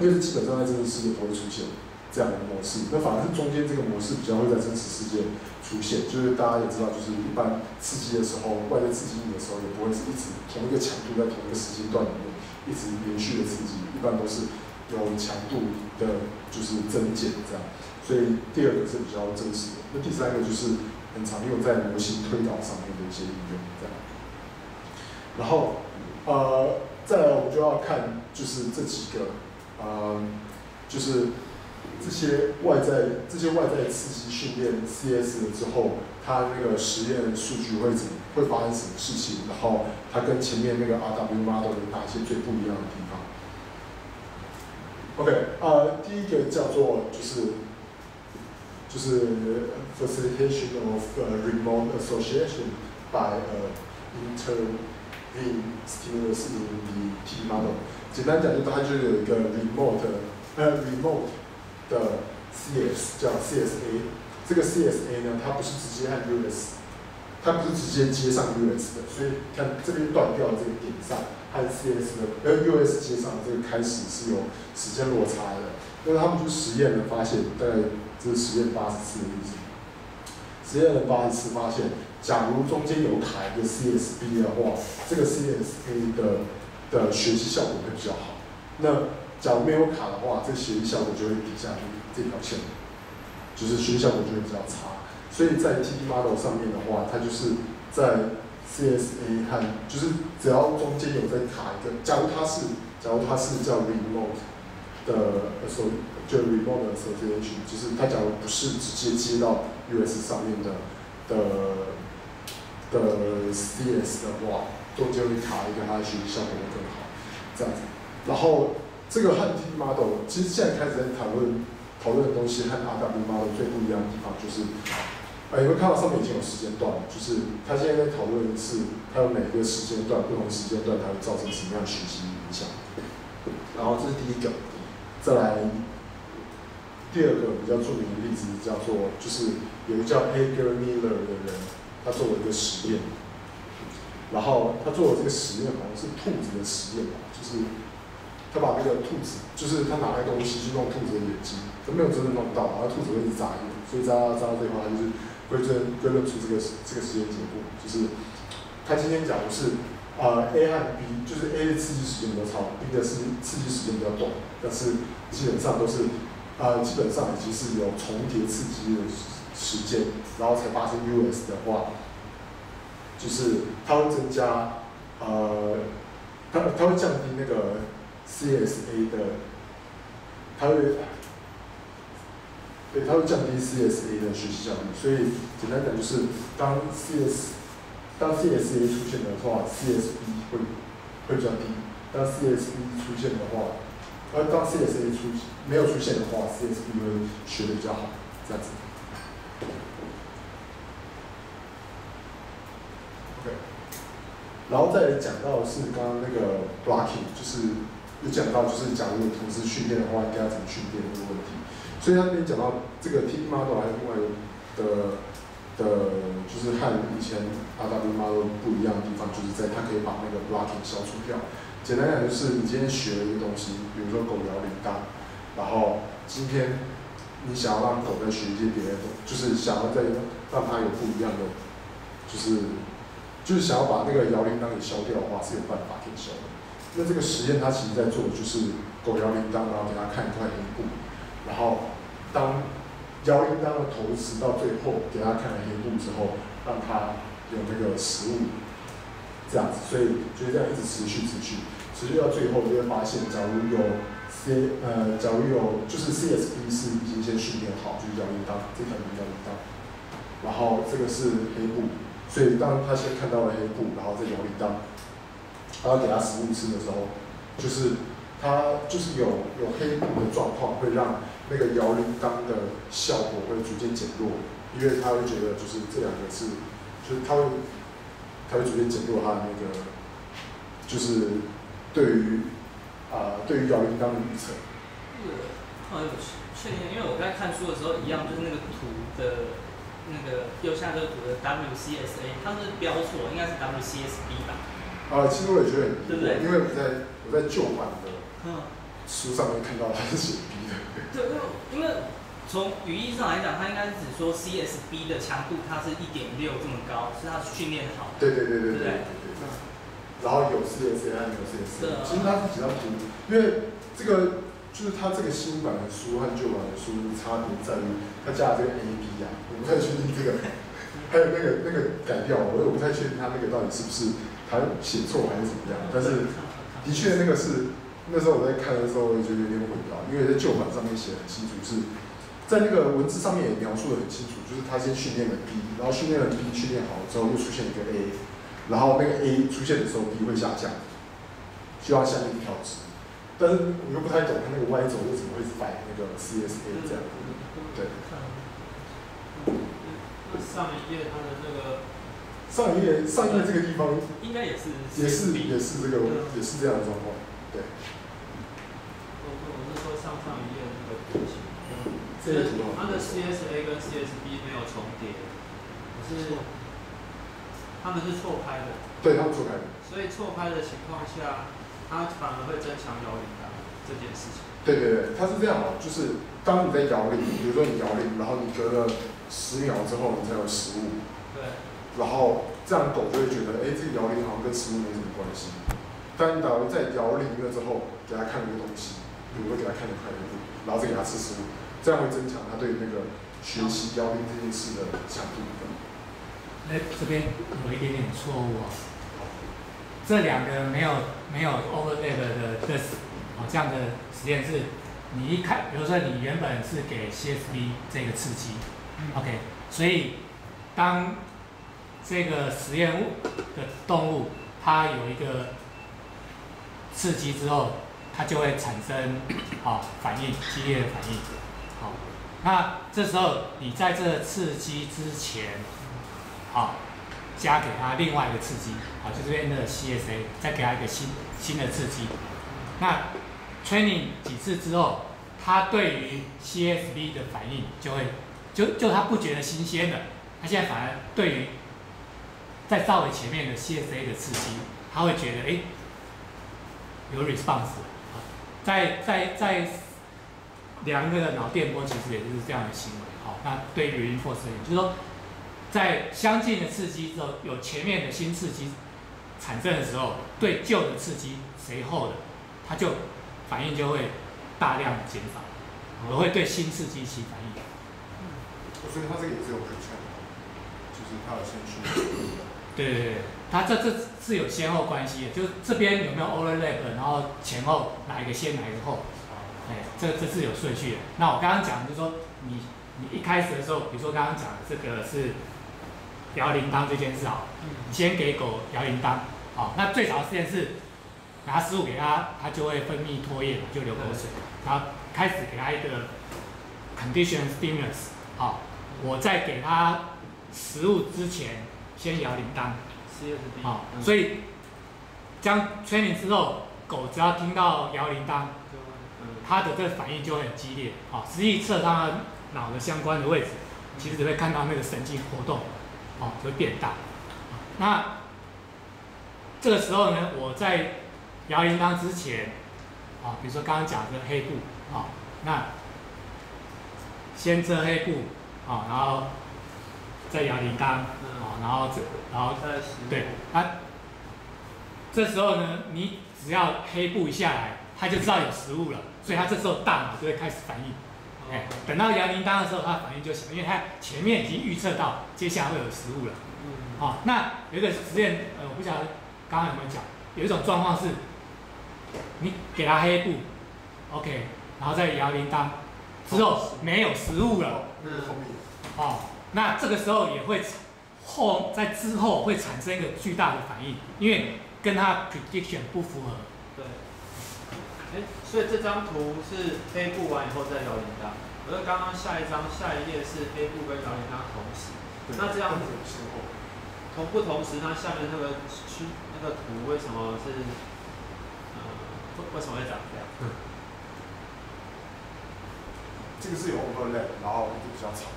[SPEAKER 1] 因为基本上在真实世界不会出现这样的模式，那反而是中间这个模式比较会在真实世界出现。就是大家也知道，就是一般刺激的时候，外界刺激你的时候，也不会是一直同一个强度在同一个时间段里面一直连续的刺激，一般都是有强度的，就是增减这样。所以第二个是比较真实的，那第三个就是很常用在模型推导上面的一些应用这样。然后呃，再来我们就要看就是这几个。呃，就是这些外在这些外在刺激训练 CS 了之后，它那个实验数据会怎会发生什么事情？然后它跟前面那个 RW model 有哪些最不一样的地方？OK，呃，第一个叫做就是就是 facilitation of remote association by intervene stimulus in the T model。简单讲，就它就有一个 remote，呃，remote 的 CS 叫 CSA。这个 CSA 呢，它不是直接按 US，它不是直接接上 US 的，所以看这边断掉这个点上，和 CS 的呃 US 接上这个开始是有时间落差的。那他们就实验了，发现大概这是实验八十次的例子，实验了八十次，发现假如中间有卡一个 CSB 的话，这个 CSA 的的学习效果会比较好。那假如没有卡的话，这学习效果就会底下这条线，就是学习效果就会比较差。所以在 TD model 上面的话，它就是在 CSA 和就是只要中间有在卡一个，假如它是假如它是叫 remote 的 asso 就 remote association，就是它假如不是直接接到 US 上面的的的 CS 的话。中间会卡一个，它的学习效果会更好，这样子。然后这个和 T model 其实现在开始在讨论讨论的东西和 RW model 最不一样的地方就是，呃，你会看到上面已经有时间段，就是他现在在讨论的是，它有每个时间段不同时间段它会造成什么样的学习影响。然后这是第一个，再来第二个比较著名的例子叫做，就是有一个叫 Edgar Miller 的人，他做了一个实验。然后他做的这个实验好像是兔子的实验吧，就是他把那个兔子，就是他拿那东西去弄兔子的眼睛，他没有真的弄到，然后兔子会一直眨眼，所以眨眨到最后，他就是归真归论出这个这个实验结果，就是他今天讲的是呃 A 和 B，就是 A 的刺激时间比较长，B 的刺刺激时间比较短，但是基本上都是呃基本上已经是有重叠刺激的时间，然后才发生 US 的话。就是它会增加，呃，它它会降低那个 CSA 的，它会，对，它会降低 CSA 的学习效率。所以简单讲就是，当 CS 当 CSA 出现的话，CSB 会会比较低；当 CSB 出现的话，而当 CSA 出没有出现的话，CSB 会学的比较好，这样子。然后再讲到的是刚刚那个 blocking，就是有讲到就是假如有同时训练的话，应该要怎么训练这个问题。所以他那边讲到这个 T model 还有另外的的，就是和以前 RW model 不一样的地方，就是在它可以把那个 blocking 消除掉。简单讲就是你今天学了一个东西，比如说狗摇铃铛，然后今天你想要让狗再学一些别的东，就是想要再让它有不一样的，就是就是想要把那个摇铃铛给消掉的话，是有办法可以消的。那这个实验它其实在做的就是狗摇铃铛，然后给它看一块黑布，然后当摇铃铛的头词到最后给他看了黑布之后，让它有那个食物，这样子，所以就是这样一直持续持续，持续到最后就会发现，假如有 C 呃，假如有就是 CSP 是已经先训练好，就是摇铃铛这条摇铃铛，然后这个是黑布，所以当他先看到了黑布，然后再摇铃铛，然后给他食物吃的时候，就是他就是有有黑布的状况会让。那个摇铃铛的效果会逐渐减弱，因为他会觉得就是这两个是，就是他会，他会逐渐减弱他的那个，就是对于啊对于摇铃铛的预测。
[SPEAKER 6] 这个好像有确定，因为我刚才看书的时候一样，就是那个图的，那个右下这个图的 WCSA，它是标错，应该是 WCSB 吧？
[SPEAKER 1] 啊，其实我也觉得很
[SPEAKER 6] 对不对？
[SPEAKER 1] 因为我在我在旧版的
[SPEAKER 6] 嗯。
[SPEAKER 1] 书上面看到它是写 B 的。
[SPEAKER 6] 对，因为因为从语义上来讲，它应该是指说 CSB 的强度它是一点六这么高，是它训练好。
[SPEAKER 1] 对对对对
[SPEAKER 6] 对
[SPEAKER 1] 对。然后有 CSA 有 CSA，其实它是几张图，因为这个就是它这个新版的书和旧版的书差别在于它加了这个 AB 呀，我不太确定这个，还有那个那个改掉，我也不太确定它那个到底是不是它写错还是怎么样，但是的确那个是。那时候我在看的时候，我觉得有点混淆，因为在旧版上面写的很清楚，是在那个文字上面也描述的很清楚，就是他先训练了 B，然后训练了 B 训练好了之后又出现一个 A，然后那个 A 出现的时候 B 会下降，就要下面调值，但是我又不太懂他那个 Y 轴为什么会摆那个 CSA 这样，对。
[SPEAKER 5] 上一页它的那个，
[SPEAKER 1] 上一页上一页这个地方
[SPEAKER 6] 应该也是
[SPEAKER 1] 也是也是这个也是这样的状况，对。
[SPEAKER 5] 上上一页那个图形，
[SPEAKER 1] 这个图
[SPEAKER 5] 它的 CSA 跟 CSB 没有重叠，是，他们是错开的。
[SPEAKER 1] 对，他们错开的。
[SPEAKER 5] 所以错开的情况下，它反而会增强摇铃铛这件事情。
[SPEAKER 1] 对对对，它是这样哦，就是当你在摇铃，比如说你摇铃，然后你隔了十秒之后你才有食物。然后这样狗就会觉得，哎，这摇铃好像跟食物没什么关系。但你假如在摇铃了之后，给他看一个东西。比如说给他看一块布，然后再给他吃食物，这样会增强他对那个学习摇铃这件事的强度。
[SPEAKER 2] 哎，这边有一点点错误哦。这两个没有没有 overlap 的的哦这样的实验是，你一看，比如说你原本是给 CSB 这个刺激，OK，所以当这个实验物的动物它有一个刺激之后。它就会产生好反应，激烈的反应。好，那这时候你在这刺激之前，好，加给它另外一个刺激，好，就这边的 CSA，再给它一个新新的刺激。那 training 几次之后，它对于 CSB 的反应就会，就就它不觉得新鲜了，它现在反而对于在稍微前面的 CSA 的刺激，他会觉得哎有 response。在在在量那个脑电波，其实也就是这样的行为。好，那对于 reinforce 就是说，在相近的刺激之后，有前面的新刺激产生的时候，对旧的刺激随后的，它就反应就会大量的减少，而会对新刺激起反应。
[SPEAKER 1] 所以它这个也是有可圈的，就是它有先驱。
[SPEAKER 2] 对对对。它这这是有先后关系的，就这边有没有 overlap，然后前后哪一个先哪一个后，哎，这这是有顺序的。那我刚刚讲就是说，你你一开始的时候，比如说刚刚讲的这个是摇铃铛这件事啊，先给狗摇铃铛，好，那最早的实验是拿食物给它，它就会分泌唾液，就流口水，然后开始给它一个 condition stimulus，好，我在给它食物之前先摇铃铛。
[SPEAKER 5] 好，
[SPEAKER 2] 所以将 training 之后，狗只要听到摇铃铛，它的这个反应就会很激烈。好、实际测它脑的相关的位置，其实只会看到那个神经活动，哦，就会变大。那这个时候呢，我在摇铃铛之前，啊、比如说刚刚讲的黑布，啊、那先遮黑布，啊、然后再摇铃铛，啊、然后这，然后对，啊，这时候呢，你只要黑布一下来，他就知道有食物了，所以他这时候大脑就会开始反应。哎，等到摇铃铛的时候，它反应就小，因为它前面已经预测到接下来会有食物了。
[SPEAKER 5] 嗯，
[SPEAKER 2] 好、那有一个实验，呃，我不晓得刚刚有没有讲，有一种状况是，你给它黑布，OK，然后再摇铃铛，之后没有食物了。
[SPEAKER 1] 那个后面
[SPEAKER 2] 哦，那这个时候也会产后在之后会产生一个巨大的反应，因为跟它 prediction 不符合。
[SPEAKER 5] 对。哎，所以这张图是黑布完以后再摇铃铛，而刚刚下一张下一页是黑布跟摇铃铛同时，那这样
[SPEAKER 1] 子先后，
[SPEAKER 5] 同不同时，那下面那个区那个图为什么是，呃，为为什么会长这样？
[SPEAKER 1] 这个是有 overlap，然后就比较长。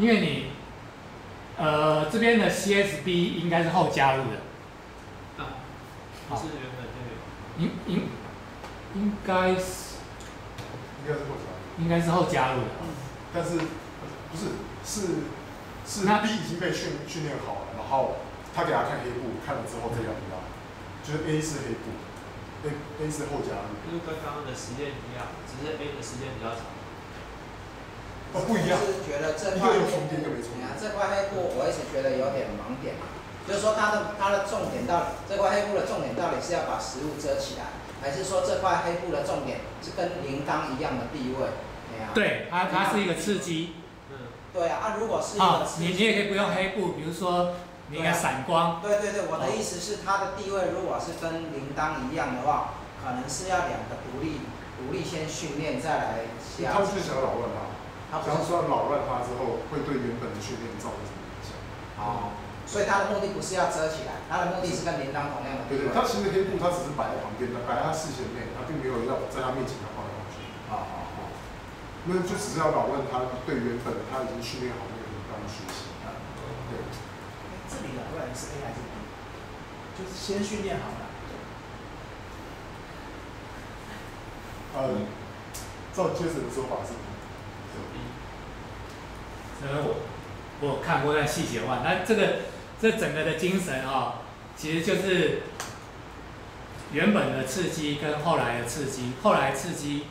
[SPEAKER 2] 因为你，呃，这边的 CSB 应该是后加入的，
[SPEAKER 5] 啊，不是原本就有。
[SPEAKER 2] 应应应该是
[SPEAKER 1] 应该是后加，
[SPEAKER 2] 应该是后加入的。
[SPEAKER 1] 但是不是是是
[SPEAKER 2] 那
[SPEAKER 1] B 已经被训训练好了，然后他给他看黑布，看了之后再摇铃铛，就是 A 是黑布，A A 是后加入，
[SPEAKER 5] 就是跟刚刚的实验一样，只是 A 的时间比较长。
[SPEAKER 1] 哦不一样
[SPEAKER 4] 我，是觉得这块黑布，
[SPEAKER 1] 没重叠。
[SPEAKER 4] 这块黑布，我一直觉得有点盲点嘛，就是说它的它的重点到底，这块黑布的重点到底是要把食物遮起来，还是说这块黑布的重点是跟铃铛一样的地位？
[SPEAKER 2] 对，它它是一个刺激。
[SPEAKER 5] 嗯，
[SPEAKER 4] 对啊，啊如果是一
[SPEAKER 2] 啊
[SPEAKER 4] 个，刺
[SPEAKER 2] 你你也可以不用黑布，比如说你应该闪光。
[SPEAKER 4] 对对对，我的意思是它的地位如果是跟铃铛一样的话，可能是要两个独立独立先训练再来下
[SPEAKER 1] 他们就是想要扰乱他，
[SPEAKER 4] 它不是
[SPEAKER 1] 想要说扰乱他之后会对原本的训练造成什么影响？
[SPEAKER 4] 哦，所以它的目的不是要遮起来，它的目的是跟铃铛同样的。
[SPEAKER 1] 对对，他其实黑布他只是摆在旁边，摆在他视线内，他并没有要在他面前要放来晃去。
[SPEAKER 4] 好好好。
[SPEAKER 1] 那就只是要扰乱他对原本他已经训练好的那个铃铛的学习。对，
[SPEAKER 7] 这里扰乱是 A 还是 B？就是先训练好了。
[SPEAKER 1] 呃，照 Jason 的说法是，
[SPEAKER 2] 呃，我我有看过那细节化，那这个这整个的精神啊、其实就是原本的刺激跟后来的刺激，后来刺激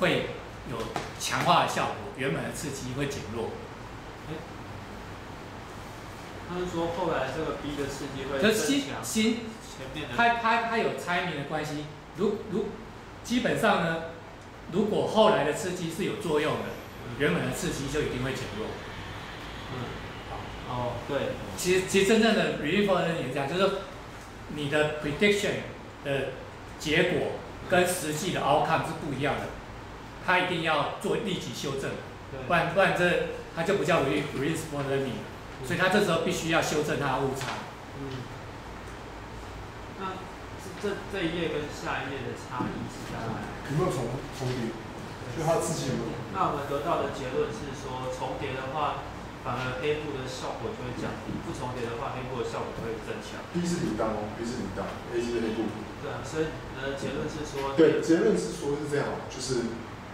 [SPEAKER 2] 会有强化的效果，原本的刺激会减弱。
[SPEAKER 5] 他是说后来这个 B 的刺激会增强
[SPEAKER 2] 新
[SPEAKER 5] 前面的。
[SPEAKER 2] 它它它有猜谜的关系，如如基本上呢，如果后来的刺激是有作用的，原本的刺激就一定会减弱。
[SPEAKER 5] 嗯，哦，对，
[SPEAKER 2] 其实其实真正的 reinforcement 也是这样，就是说你的 prediction 的结果跟实际的 outcome 是不一样的，它一定要做立即修正，
[SPEAKER 5] 对
[SPEAKER 2] 不然不然这它就不叫 re reinforcement learning，所以它这时候必须要修正它的误差。
[SPEAKER 5] 嗯，那这这这一页跟下一页的差异是在哪里？
[SPEAKER 1] 有没有重重叠？就他自己有有？
[SPEAKER 5] 那我们得到的结论是说，重叠的话，反而黑布的效果就会降低；不重叠的话，黑布的效果会增强。
[SPEAKER 1] B 是铃铛哦，B 是铃铛，A 是黑布。
[SPEAKER 5] 对啊，所以你的结论是说，
[SPEAKER 1] 对，结论是说是这样，就是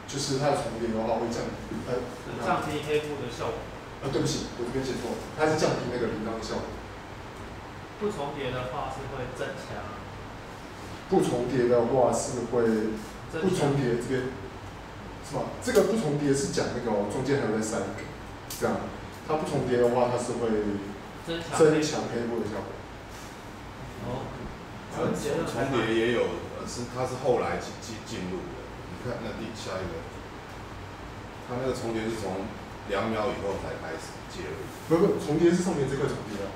[SPEAKER 1] 就是它的重叠的话会降低，呃
[SPEAKER 5] 降低黑布的效果。
[SPEAKER 1] 呃，对不起，我这边写错了，它是降低那个铃铛的效果。
[SPEAKER 5] 不重叠的话是会增强，
[SPEAKER 1] 不重叠的话是会不重叠这边是吧？这个不重叠是讲那个哦，中间还有在塞一个，这样。它不重叠的话，它是会
[SPEAKER 5] 增强黑
[SPEAKER 1] 强黑布的效果。
[SPEAKER 5] 哦，
[SPEAKER 8] 重重叠也有，呃是它是后来进进进入的。你看那第下一个，它那个重叠是从两秒以后才开始介入，
[SPEAKER 1] 不不，重叠是上面这块重叠啊，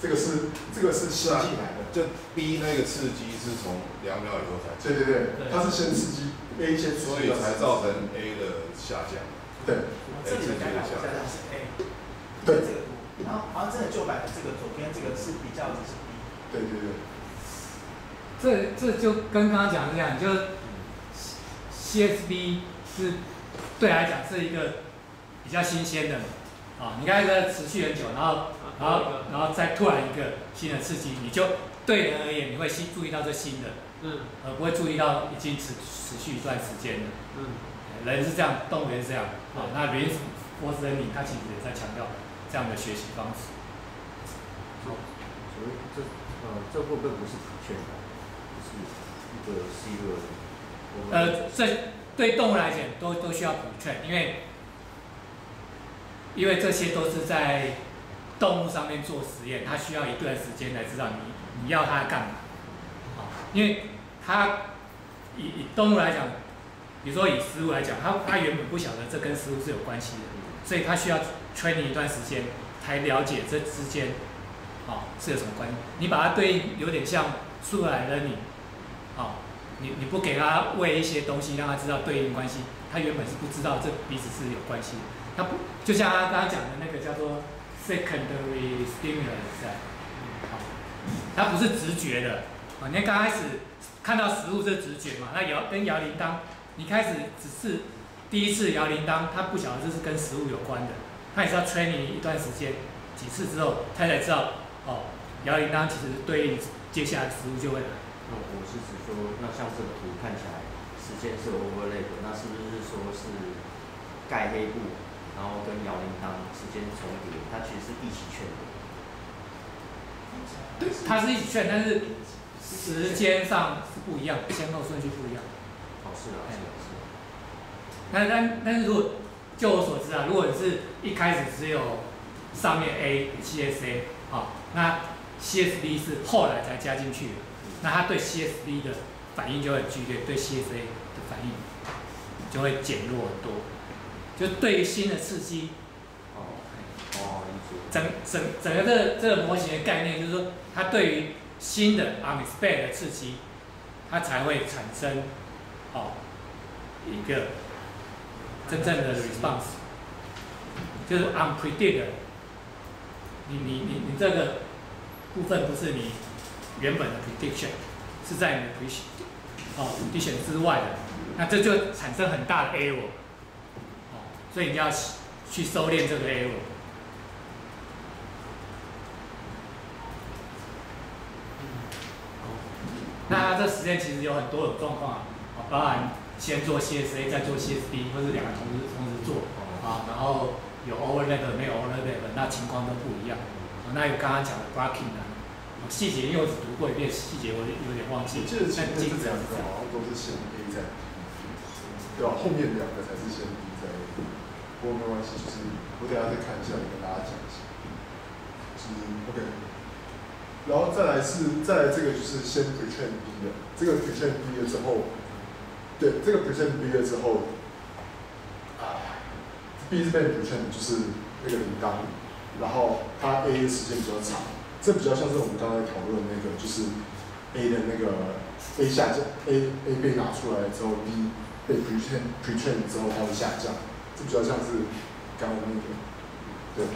[SPEAKER 1] 这个是这个是新进来的。
[SPEAKER 8] 就 B 那个刺激是从两秒以后才
[SPEAKER 1] 对对对，它是先刺激 A 先刺激，
[SPEAKER 8] 所以才造成 A 的下降。
[SPEAKER 1] 对。
[SPEAKER 7] 这里的改版下降。是 A，
[SPEAKER 1] 对。
[SPEAKER 7] 这个图然后好像真的旧版的这个左边这个是比较只是 B，
[SPEAKER 1] 对对对，
[SPEAKER 2] 这这就跟刚刚讲的这样，就 CSB 是对来讲是一个比较新鲜的嘛。啊，你看这个持续很久，然后然后然后再突然一个新的刺激，你就对人而言你会新注意到这新的，
[SPEAKER 5] 嗯
[SPEAKER 2] 而不会注意到已经持持续一段时间的。
[SPEAKER 5] 嗯
[SPEAKER 2] 人是这样，动物也是这样啊。那 reinforced learning 它其实也在强调这样的学习方式。
[SPEAKER 9] 所以这呃这会不会不是普劝的，就是一个 C 热的？
[SPEAKER 2] 呃，这对动物来讲都都需要补劝，因为因为这些都是在动物上面做实验，它需要一段时间才知道你你要它干嘛。啊，因为它以以动物来讲，比如说以食物来讲，它它原本不晓得这跟食物是有关系的，所以它需要 training 一段时间才了解这之间啊是有什么关系。你把它对应有点像素来的你啊。你你不给它喂一些东西，让它知道对应关系，它原本是不知道这彼此是有关系的。它不就像他刚刚讲的那个叫做 secondary stimulus 在，好，他不是直觉的啊。你看刚开始看到食物是直觉嘛，那摇跟摇铃铛，你开始只是第一次摇铃铛，他不晓得这是跟食物有关的，他也是要 train 你一段时间，几次之后，他才知道哦，摇铃铛其实对应接下来食物就会来。
[SPEAKER 9] 那我是指说，那像这个图看起来时间是 overlap，那是不是说是盖黑布，然后跟摇铃铛时间重叠，它其实是一起劝的。
[SPEAKER 2] 它是一起劝，但是时间上是不一样，先后顺序不一样。
[SPEAKER 9] 哦，是啊，是啊，是啊。
[SPEAKER 2] 但但但是如果就我所知啊，如果你是一开始只有上面 A CSA 啊，那 CSB 是后来才加进去的，那它对 CSB 的反应就会剧烈，对 CSA 的反应就会减弱很多。就对于新的刺激，
[SPEAKER 9] 哦，哦，
[SPEAKER 2] 整整整个这个这个模型的概念就是说，它对于新的 unexpected 的刺激，它才会产生哦一个真正的 response，就是 unpredicted。你你你你这个部分不是你原本的 prediction，是在你的 prediction 哦 prediction 之外的，那这就产生很大的 error。哦，所以你要去收敛这个 error。那这实验其实有很多种状况啊，哦包含先做 CSA 再做 CSB，或是两个同时同时做啊，然后有 overlap 没有 overlap，那情况都不一样。哦那有刚刚讲的 blocking 啊，哦细节因为我只读过一遍，细节我有点忘记。
[SPEAKER 1] 就是前
[SPEAKER 2] 但
[SPEAKER 1] 面
[SPEAKER 2] 是这样。
[SPEAKER 1] 子好像都是先 A 对吧？后面两个才是先 B 在 A。不过没关系，就是我等下再看一下，跟大家讲一下。是 OK，然后再来是再来这个就是先 pretend B 的，这个 pretend B 了之后，对，这个 pretend B 了之后，啊，B 是被 pretend 就是那个铃铛，然后它 A 的时间比较长，这比较像是我们刚才讨论的那个，就是 A 的那个 A 下降，A A 被拿出来之后，B 被 pretend pretend 之后它会下降，这比较像是刚刚那个，对，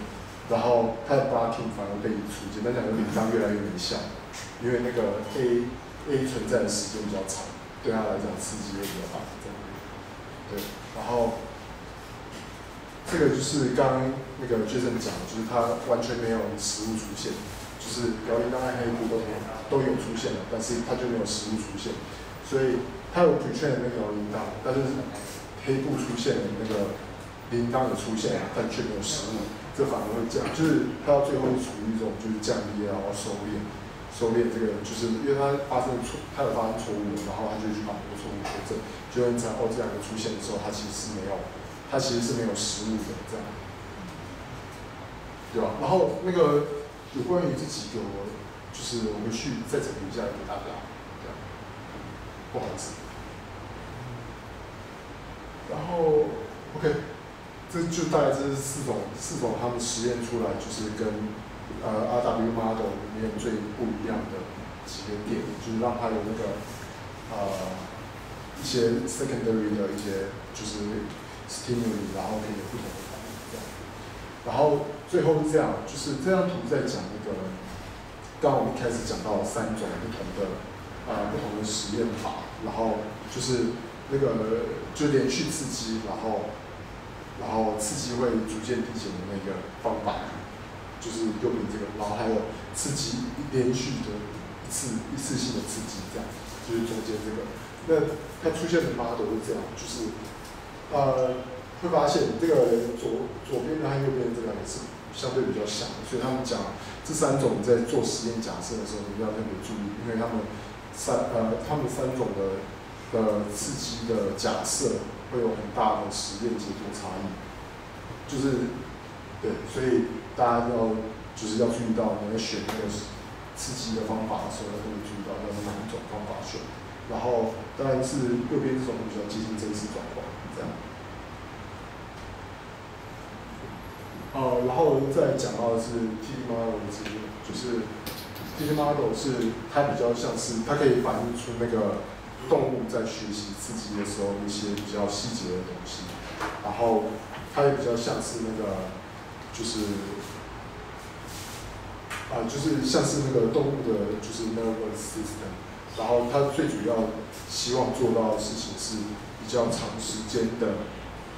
[SPEAKER 1] 然后它的 blocking 反而被移除，简单讲，有铃铛越来越没效，因为那个 A A 存在的时间比较长，对它来讲刺激会比较大，这样，对，然后。这个就是刚刚那个 Jason 讲的，就是它完全没有实物出现，就是摇铃铛和黑布都都有出现了，但是它就没有实物出现，所以它有 pretrain 的那个铃铛，但是黑布出现了，那个铃铛也出现，但却没有实物，这反而会降，就是它到最后是处于一种就是降低然后收敛，收敛这个就是因为它发生错，它有发生错误，然后它就去把这个错误纠正，就会在哦这两个出现的时候，它其实是没有。它其实是没有实物的，这样，对吧？然后那个有关于这几个，就是我们去再整理一下给大家，这样，不好意思。然后，OK，这就大概这是四种四种他们实验出来，就是跟呃 RW model 里面最不一样的几个点，就是让它有那个呃一些 secondary 的一些就是。stimuli，然后可以有不同的反应，然后最后是这样，就是这张图在讲那个，刚刚我们一开始讲到三种不同的呃不同的实验法，然后就是那个就连续刺激，然后然后刺激会逐渐递减的那个方法，就是右边这个，然后还有刺激连续的一次一次性的刺激，这样就是中间这个。那它出现的 model 是这样，就是呃会发现这个左左边的和右边这两个是相对比较像，所以他们讲这三种在做实验假设的时候，你要特别注意，因为他们三呃他们三种的的刺激的假设会有很大的实验结果差异，就是对，所以大家要就是要注意到你在选那个刺激的方法的时候，要特别注意到要用哪一种方法选。然后当然是右边这种比较接近真实状况，这样。呃，然后再讲到的是 T D model 这边，就是 T D model 是它比较像是它可以反映出那个动物在学习刺激的时候一些比较细节的东西，然后它也比较像是那个就是啊、就是像是那个动物的，就是 nervous system。然后它最主要希望做到的事情是比较长时间的，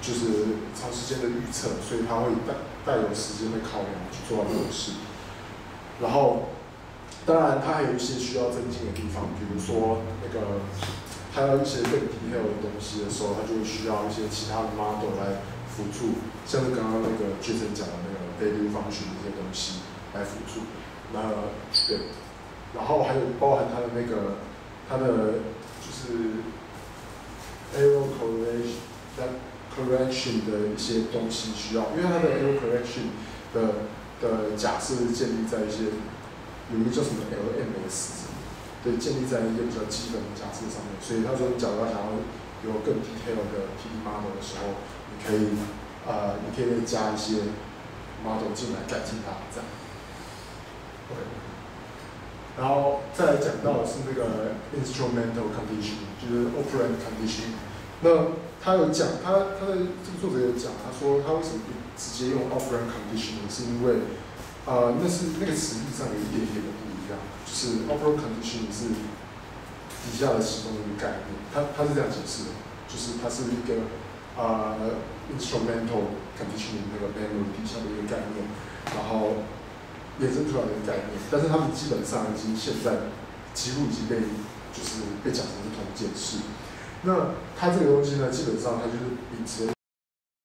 [SPEAKER 1] 就是长时间的预测，所以它会带带有时间的考量去做到这种事。然后，当然他还有一些需要增进的地方，比如说那个他要一些更 detail 的东西的时候，他就需要一些其他的 model 来辅助，像是刚刚那个 Jason 讲的那个 value function 这些东西来辅助。那对。然后还有包含它的那个，它的就是 error correction、correction 的一些东西需要，因为它的 error correction 的的假设是建立在一些有一个叫什么 LMS，对，建立在一些比较基本的假设上面。所以他说，你假如想要有更 detail 的 PD model 的时候，你可以呃，你可以加一些 model 进来改进它，这样。OK。然后再来讲到的是那个 instrumental conditioning，就是 operant condition。那他有讲，他他的这个作者有讲，他说他为什么直接用 operant condition，是因为呃，那是那个词义上有一点点的不一样。就是 opera condition 是底下的其中一个概念，它它是这样解释的，就是它是一个呃 instrumental condition 那个 memory 底下的一个概念，然后。衍生出来的一个概念，但是他们基本上已经现在几乎已经被就是被讲成是同一件事。那它这个东西呢，基本上它就是秉持一